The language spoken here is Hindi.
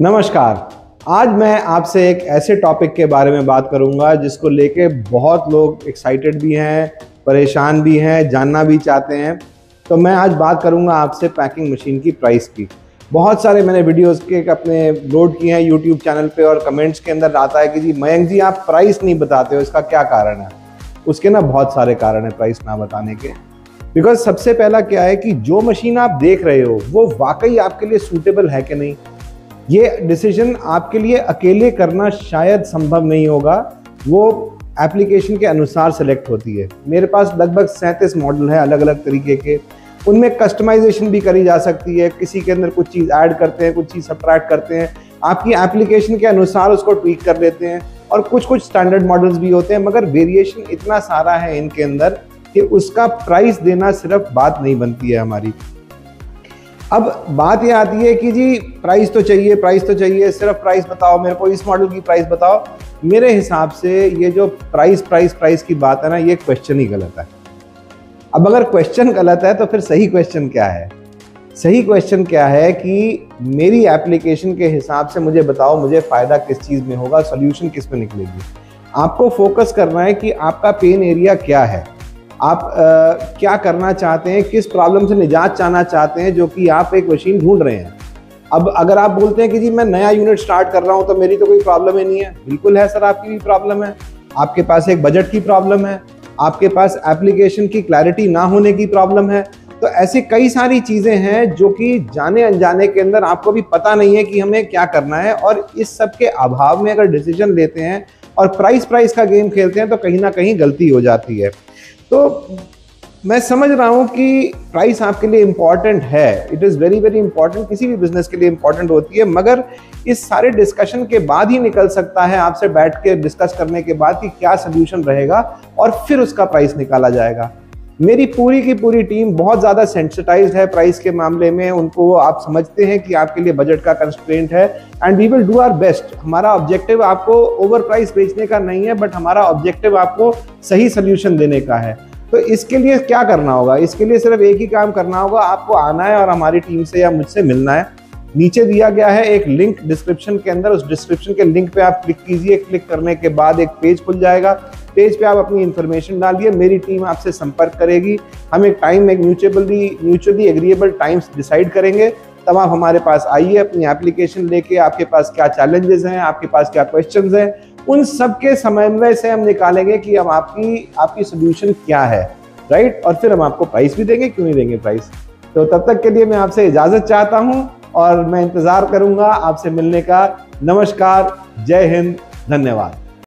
नमस्कार। आज मैं आपसे एक ऐसे टॉपिक के बारे में बात करूँगा जिसको लेके बहुत लोग एक्साइटेड भी हैं, परेशान भी हैं, जानना भी चाहते हैं। तो मैं आज बात करूँगा आपसे पैकिंग मशीन की प्राइस की। बहुत सारे मैंने वीडियोस के अपने लोड किए हैं यूट्यूब चैनल पे और कमेंट्स के अंदर आता है कि जी, मयंक जी, आप प्राइस नहीं बताते हो, इसका क्या कारण है? उसके ना बहुत सारे कारण है प्राइस ना बताने के। बिकॉज़ सबसे पहला क्या है कि जो मशीन आप देख रहे हो, वो वाकई आपके लिए सूटेबल है कि नहीं? ये डिसीज़न आपके लिए अकेले करना शायद संभव नहीं होगा। वो एप्लीकेशन के अनुसार सेलेक्ट होती है। मेरे पास लगभग सैंतीस मॉडल है अलग अलग तरीके के। उनमें कस्टमाइजेशन भी करी जा सकती है। किसी के अंदर कुछ चीज़ ऐड करते हैं, कुछ चीज़ सब्ट्रैक्ट करते हैं। आपकी एप्लीकेशन के अनुसार उसको ट्वीक कर लेते हैं और कुछ कुछ स्टैंडर्ड मॉडल्स भी होते हैं, मगर वेरिएशन इतना सारा है इनके अंदर कि उसका प्राइस देना सिर्फ़ बात नहीं बनती है हमारी। अब बात यह आती है कि जी प्राइस तो चाहिए प्राइस तो चाहिए, सिर्फ़ प्राइस बताओ, मेरे को इस मॉडल की प्राइस बताओ। मेरे हिसाब से ये जो प्राइस प्राइस प्राइस की बात है ना, ये क्वेश्चन ही गलत है। अब अगर क्वेश्चन गलत है तो फिर सही क्वेश्चन क्या है? सही क्वेश्चन क्या है कि मेरी एप्लीकेशन के हिसाब से मुझे बताओ, मुझे फ़ायदा किस चीज़ में होगा सोल्यूशन किसमें निकलेगी? आपको फोकस करना है कि आपका पेन एरिया क्या है। आप आ, क्या करना चाहते हैं किस प्रॉब्लम से निजात चाहना चाहते हैं जो कि आप एक मशीन ढूंढ रहे हैं? अब अगर आप बोलते हैं कि जी मैं नया यूनिट स्टार्ट कर रहा हूँ तो मेरी तो कोई प्रॉब्लम ही नहीं है। बिल्कुल है सर आपकी भी प्रॉब्लम है। आपके पास एक बजट की प्रॉब्लम है। आपके पास एप्लीकेशन की क्लैरिटी ना होने की प्रॉब्लम है। तो ऐसी कई सारी चीज़ें हैं जो कि जाने अनजाने के अंदर आपको भी पता नहीं है कि हमें क्या करना है और इस सब के अभाव में अगर डिसीज़न लेते हैं और प्राइस प्राइस का गेम खेलते हैं तो कहीं ना कहीं गलती हो जाती है। तो मैं समझ रहा हूँ कि प्राइस आपके लिए इंपॉर्टेंट है. It is very very important किसी भी बिज़नेस के लिए इंपॉर्टेंट होती है, मगर इस सारे डिस्कशन के बाद ही निकल सकता है आपसे बैठ के डिस्कस करने के बाद कि क्या सोल्यूशन रहेगा और फिर उसका प्राइस निकाला जाएगा. मेरी पूरी की पूरी टीम बहुत ज़्यादा सेंसिटाइज है प्राइस के मामले में। उनको आप समझते हैं कि आपके लिए बजट का कंस्ट्रेंट है। And we will do our best हमारा ऑब्जेक्टिव आपको ओवर प्राइस बेचने का नहीं है बट हमारा ऑब्जेक्टिव आपको सही सोल्यूशन देने का है। तो इसके लिए क्या करना होगा? इसके लिए सिर्फ़ एक ही काम करना होगा। आपको आना है और हमारी टीम से या मुझसे मिलना है। नीचे दिया गया है एक लिंक डिस्क्रिप्शन के अंदर। उस डिस्क्रिप्शन के लिंक पे आप क्लिक कीजिए। क्लिक करने के बाद एक पेज खुल जाएगा। पेज पे आप अपनी इन्फॉर्मेशन डालिए, मेरी टीम आपसे संपर्क करेगी। हम एक टाइम एक mutually mutually agreeable times decide करेंगे। तब आप हमारे पास आइए, अपनी एप्लीकेशन लेके आपके पास क्या चैलेंजेस हैं, आपके पास क्या क्वेश्चन हैं, उन सब के समन्वय से हम निकालेंगे कि हम आपकी आपकी सोल्यूशन क्या है राइट और फिर हम आपको प्राइस भी देंगे, क्यों नहीं देंगे प्राइस तो तब तक के लिए मैं आपसे इजाज़त चाहता हूँ और मैं इंतज़ार करूँगा आपसे मिलने का। नमस्कार, जय हिंद, धन्यवाद।